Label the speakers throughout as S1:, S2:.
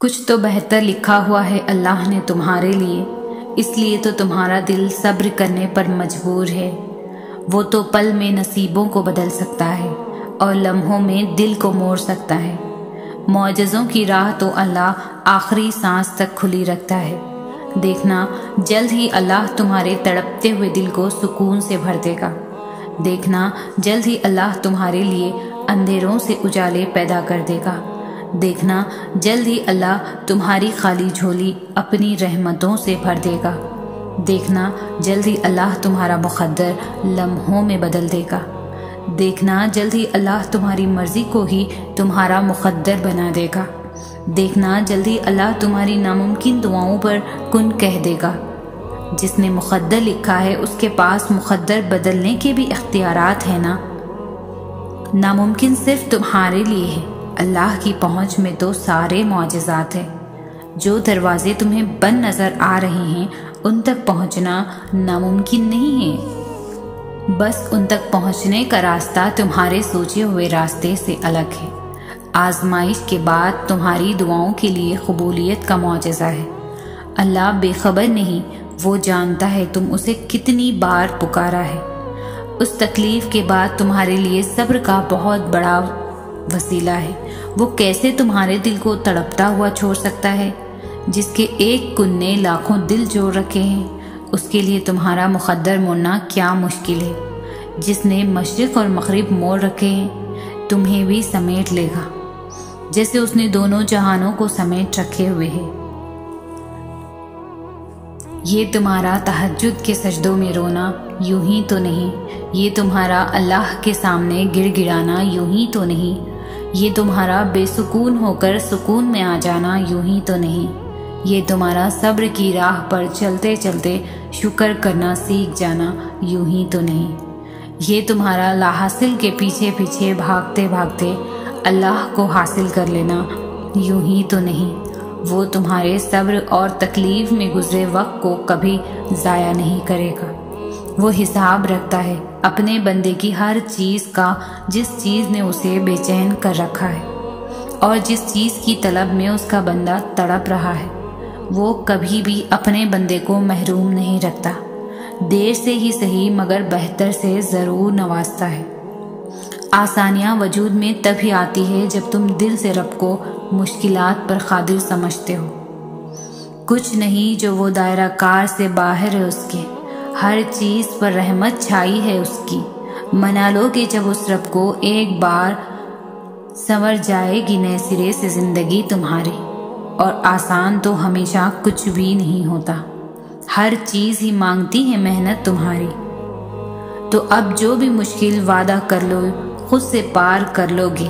S1: कुछ तो बेहतर लिखा हुआ है अल्लाह ने तुम्हारे लिए इसलिए तो तुम्हारा दिल सब्र करने पर मजबूर है वो तो पल में नसीबों को बदल सकता है और लम्हों में दिल को मोड़ सकता है मुआजों की राह तो अल्लाह आखिरी सांस तक खुली रखता है देखना, जल्द ही अल्लाह तुम्हारे तड़पते हुए दिल को सुकून से भर देगा। देखना, जल्द ही अल्लाह तुम्हारे लिए अंधेरों से उजाले पैदा कर देगा। देखना, जल्द ही अल्लाह तुम्हारी खाली झोली अपनी रहमतों से भर देगा। देखना, जल्द ही अल्लाह तुम्हारा मुकद्दर लम्हों में बदल देगा। देखना, जल्द ही अल्लाह तुम्हारी मर्ज़ी को ही तुम्हारा मुकद्दर बना देगा। देखना जल्दी अल्लाह तुम्हारी नामुमकिन दुआओं पर कुन कह देगा। जिसने मुकद्दर लिखा है, उसके पास मुकद्दर बदलने के भी अख्तियारात हैं ना? नामुमकिन सिर्फ़ तुम्हारे लिए है। अल्लाह की पहुँच में तो सारे मुआजात हैं। जो दरवाजे तुम्हें बंद नज़र आ रहे हैं, उन तक पहुँचना नामुमकिन नहीं है। बस उन तक पहुँचने का रास्ता तुम्हारे सोचे हुए रास्ते से अलग है। आजमाइश के बाद तुम्हारी दुआओं के लिए कबूलियत का मुआजा है। अल्लाह बेखबर नहीं, वो जानता है तुम उसे कितनी बार पुकारा है। उस तकलीफ़ के बाद तुम्हारे लिए सब्र का बहुत बड़ा वसीला है। वो कैसे तुम्हारे दिल को तड़पता हुआ छोड़ सकता है? जिसके एक कुन्ने लाखों दिल जोड़ रखे हैं, उसके लिए तुम्हारा मुकद्दर मोड़ना क्या मुश्किल है? जिसने मशरक़ और मगरिब मोड़ रखे हैं, तुम्हें भी समेट लेगा। जैसे उसने दोनों जहानों को समेट रखे हुए है। ये तुम्हारा तहजद के सजदों में रोना यूँ ही तो नहीं, ये तुम्हारा अल्लाह के सामने गिड़गिड़ाना यूँ ही तो नहीं, ये तुम्हारा बेसुकून होकर सुकून में आ जाना यूँ ही तो नहीं, ये तुम्हारा सब्र की राह पर चलते चलते शुक्र करना सीख जाना यूँ ही तो नहीं, ये तुम्हारा लाहासिल के पीछे पीछे भागते भागते अल्लाह को हासिल कर लेना। यूँ ही तो नहीं। वो तुम्हारे सब्र और तकलीफ़ में गुजरे वक्त को कभी ज़ाया नहीं करेगा। वो हिसाब रखता है अपने बंदे की हर चीज़ का, जिस चीज़ ने उसे बेचैन कर रखा है। और जिस चीज़ की तलब में उसका बंदा तड़प रहा है, वो कभी भी अपने बंदे को महरूम नहीं रखता। देर से ही सही मगर बेहतर से ज़रूर नवाजता है। आसानियाँ वजूद में तभी आती है जब तुम दिल से रब को मुश्किलात पर खादिर समझते हो। कुछ नहीं जो वो दायरा कार से बाहर है उसके। हर चीज़ पर रहमत छाई है उसकी। मना लो कि जब उस रब को एक बार संवर जाएगी नए सिरे से ज़िंदगी तुम्हारी। और आसान तो हमेशा कुछ भी नहीं होता। हर चीज़ ही मांगती है मेहनत तुम्हारी। तो अब जो भी मुश्किल वादा कर लो खुद से पार कर लोगे।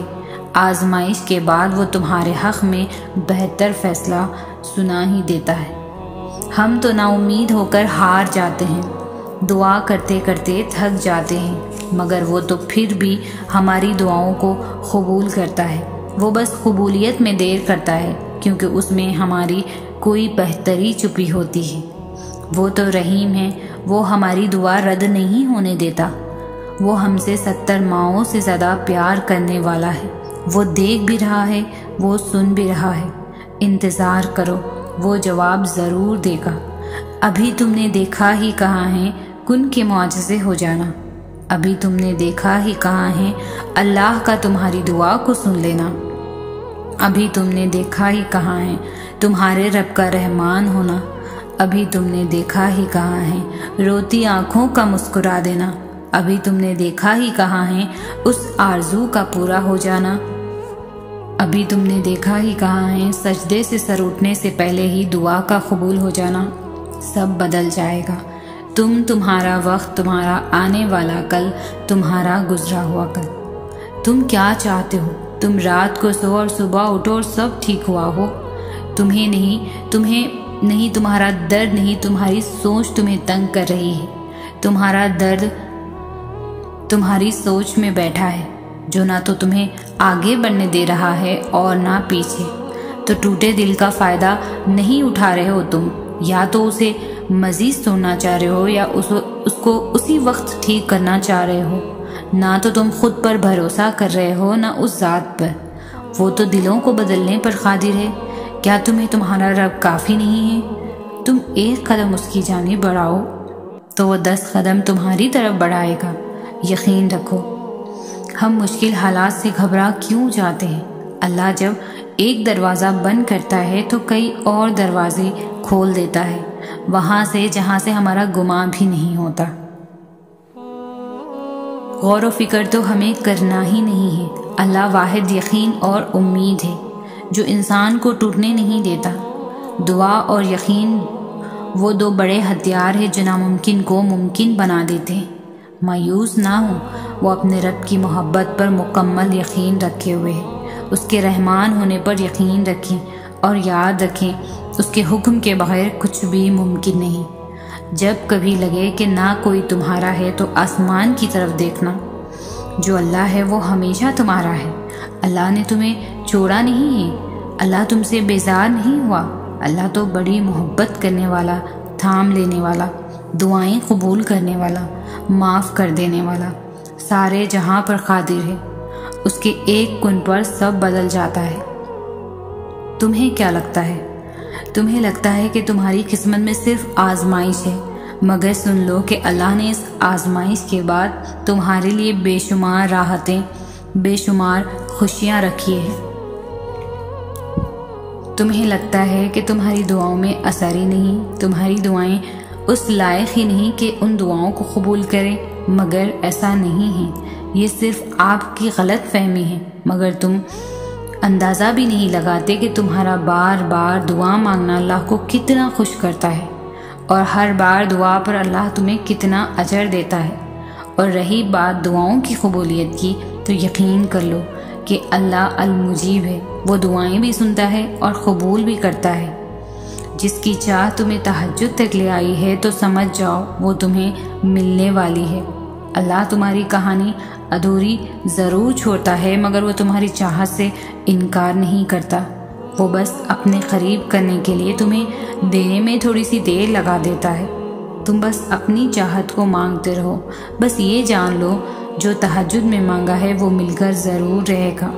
S1: आजमाइश के बाद वो तुम्हारे हक में बेहतर फैसला सुना ही देता है। हम तो नाउमीद होकर हार जाते हैं। दुआ करते करते थक जाते हैं, मगर वो तो फिर भी हमारी दुआओं को कबूल करता है। वो बस कबूलियत में देर करता है, क्योंकि उसमें हमारी कोई बेहतरी छुपी होती है। वो तो रहीम है, वो हमारी दुआ रद्द नहीं होने देता। वो हमसे सत्तर माओं से ज़्यादा प्यार करने वाला है। वो देख भी रहा है, वो सुन भी रहा है। इंतज़ार करो, वो जवाब ज़रूर देगा। अभी तुमने देखा ही कहाँ है, कुन के मुआजे हो जाना। अभी तुमने देखा ही कहाँ है, अल्लाह का तुम्हारी दुआ को सुन लेना। अभी तुमने देखा ही कहाँ है, तुम्हारे रब का रहमान होना। अभी तुमने देखा ही कहाँ है, रोती आँखों का मुस्कुरा देना। अभी तुमने देखा ही कहाँ है, उस आरज़ू का पूरा हो जाना। अभी तुमने देखा ही कहाँ है, सजदे से सर उठने से पहले ही दुआ का कबूल हो जाना। सब बदल जाएगा। तुम तुम्हारा वक्त, तुम्हारा आने वाला कल, तुम्हारा गुजरा हुआ कल। तुम क्या चाहते हो? तुम रात को सो और सुबह उठो और सब ठीक हुआ हो। तुम्हें नहीं तुम्हें नहीं, तुम्हारा दर्द नहीं, तुम्हारी सोच तुम्हें तंग कर रही है। तुम्हारा दर्द तुम्हारी सोच में बैठा है जो ना तो तुम्हें आगे बढ़ने दे रहा है और ना पीछे। तो टूटे दिल का फ़ायदा नहीं उठा रहे हो तुम या तो उसे मजीद सुनना चाह रहे हो या उस, उसको उसी वक्त ठीक करना चाह रहे हो। ना तो तुम खुद पर भरोसा कर रहे हो ना उस ज़ात पर। वो तो दिलों को बदलने पर खादिर है। क्या तुम्हें तुम्हारा रब काफ़ी नहीं है? तुम एक कदम उसकी जानी बढ़ाओ तो वो दस कदम तुम्हारी तरफ़ बढ़ाएगा। यकीन रखो। हम मुश्किल हालात से घबरा क्यों जाते हैं? अल्लाह जब एक दरवाज़ा बंद करता है तो कई और दरवाजे खोल देता है, वहाँ से जहाँ से हमारा गुमा भी नहीं होता। गौर फ़िक्र तो हमें करना ही नहीं है। अल्लाह वाहिद यकीन और उम्मीद है, जो इंसान को टूटने नहीं देता। दुआ और यकीन, वो दो बड़े हथियार हैं जो नामुमकिन को मुमकिन बना देते हैं। मायूस ना हो, वो अपने रब की मोहब्बत पर मुकम्मल यकीन रखे हुए। है उसके रहमान होने पर यकीन रखें और याद रखें, उसके हुक्म के बगैर कुछ भी मुमकिन नहीं। जब कभी लगे कि ना कोई तुम्हारा है तो आसमान की तरफ़ देखना। जो अल्लाह है, वो हमेशा तुम्हारा है। अल्लाह ने तुम्हें छोड़ा नहीं है। अल्लाह तुमसे बेजार नहीं हुआ। अल्लाह तो बड़ी मोहब्बत करने वाला, थाम लेने वाला, दुआएँ कबूल करने वाला। माफ़ कर देने वाला। सारे जहाँ पर खादिर है, उसके एक कुन पर सब बदल जाता है। तुम्हें क्या लगता है? तुम्हें लगता है कि तुम्हारी किस्मत में सिर्फ़ आजमाइश है, मगर सुन लो कि अल्लाह ने इस आजमाइश के बाद तुम्हारे लिए बेशुमार राहतें, बेशुमार खुशियाँ रखी है। तुम्हें लगता है कि तुम्हारी दुआओं में असर ही नहीं, तुम्हारी दुआएँ उस लायक ही नहीं कि उन दुआओं को कबूल करें, मगर ऐसा नहीं है। ये सिर्फ़ आपकी गलत फहमी है, मगर तुम अंदाज़ा भी नहीं लगाते कि तुम्हारा बार बार दुआ मांगना अल्लाह को कितना खुश करता है, और हर बार दुआ पर अल्लाह तुम्हें कितना अजर देता है। और रही बात दुआओं की कबूलियत की तो यकीन कर लो कि अल्लाह अलमुजीब है, वो दुआएँ भी सुनता है और कबूल भी करता है। जिसकी चाह तुम्हें तहजद तक ले आई है तो समझ जाओ, वो तुम्हें मिलने वाली है। अल्लाह तुम्हारी कहानी अधूरी ज़रूर छोड़ता है, मगर वो तुम्हारी चाहत से इनकार नहीं करता। वो बस अपने करीब करने के लिए तुम्हें देने में थोड़ी सी देर लगा देता है। तुम बस अपनी चाहत को मांगते रहो। बस ये जान लो, जो तहजद में मांगा है, वो मिलकर ज़रूर रहेगा।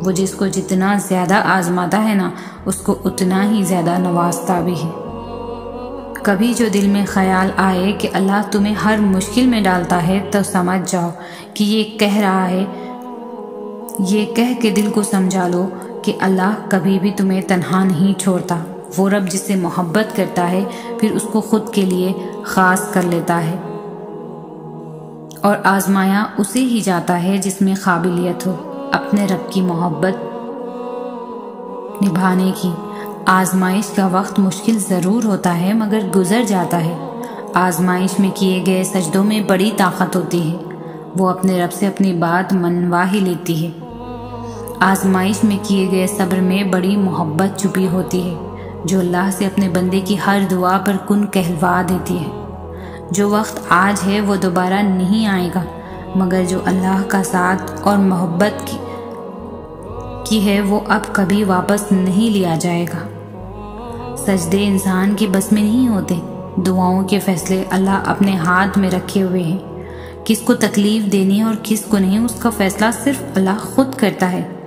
S1: वो जिसको जितना ज़्यादा आजमाता है ना, उसको उतना ही ज़्यादा नवाजता भी है। कभी जो दिल में ख्याल आए कि अल्लाह तुम्हें हर मुश्किल में डालता है तो समझ जाओ कि ये कह रहा है, ये कह के दिल को समझा लो कि अल्लाह कभी भी तुम्हें तनहा नहीं छोड़ता। वो रब जिससे मोहब्बत करता है, फिर उसको खुद के लिए ख़ास कर लेता है। और आजमाया उसे ही जाता है जिसमें काबिलियत हो। अपने रब की मोहब्बत निभाने की। आजमाइश का वक्त मुश्किल ज़रूर होता है, मगर गुजर जाता है। आजमाइश में किए गए सजदों में बड़ी ताकत होती है। वो अपने रब से अपनी बात मनवा ही लेती है। आजमाइश में किए गए सब्र में बड़ी मोहब्बत छुपी होती है, जो अल्लाह से अपने बंदे की हर दुआ पर कुन कहलवा देती है। जो वक्त आज है, वो दोबारा नहीं आएगा। मगर जो अल्लाह का साथ और मोहब्बत की की है, वो अब कभी वापस नहीं लिया जाएगा। सजदे इंसान के बस में नहीं होते। दुआओं के फैसले अल्लाह अपने हाथ में रखे हुए हैं। किसको तकलीफ़ देनी है और किस को नहीं, उसका फैसला सिर्फ़ अल्लाह खुद करता है।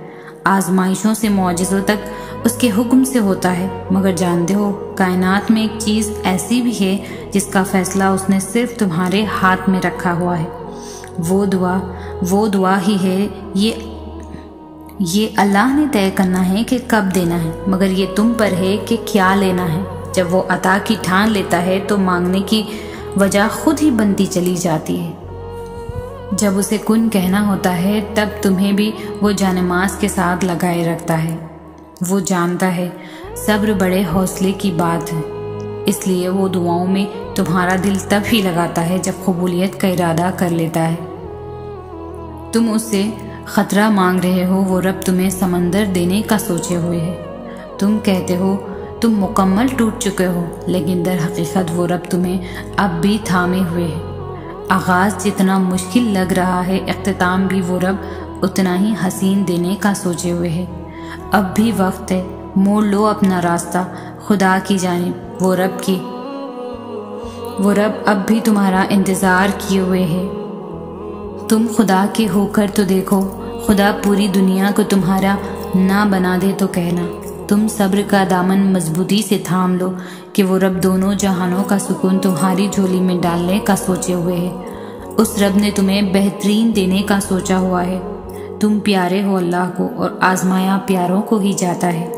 S1: आजमाइशों से मुआजों तक उसके हुक्म से होता है। मगर जानते हो, कायनात में एक चीज़ ऐसी भी है, जिसका फैसला उसने सिर्फ़ तुम्हारे हाथ में रखा हुआ है। वो दुआ वो दुआ ही है, ये ये अल्लाह ने तय करना है कि कब देना है, मगर ये तुम पर है कि क्या लेना है। जब वो अता की ठान लेता है तो मांगने की वजह खुद ही बनती चली जाती है। जब उसे कुन कहना होता है, तब तुम्हें भी वो जानमाज के साथ लगाए रखता है। वो जानता है, सब्र बड़े हौसले की बात है। इसलिए वो दुआओं में तुम्हारा दिल तब ही लगाता है जब कबूलियत का इरादा कर लेता है। तुम उससे खतरा मांग रहे हो, वो रब तुम्हें समंदर देने का सोचे हुए है। तुम कहते हो, तुम मुकम्मल टूट चुके हो, लेकिन दर हकीकत वो रब तुम्हें अब भी थामे हुए है। आगाज़ जितना मुश्किल लग रहा है अख्ताम भी वो रब उतना ही हसीन देने का सोचे हुए है। अब भी वक्त है, मोड़ लो अपना रास्ता, खुदा की जानिब। वो रब की। वो रब अब भी तुम्हारा इंतज़ार किए हुए है। तुम खुदा के होकर तो देखो, खुदा पूरी दुनिया को तुम्हारा ना बना दे तो कहना। तुम सब्र का दामन मजबूती से थाम लो कि वो रब दोनों जहानों का सुकून तुम्हारी झोली में डालने का सोचे हुए है। उस रब ने तुम्हें बेहतरीन देने का सोचा हुआ है। तुम प्यारे हो अल्लाह को और आजमाया प्यारों को ही जाता है।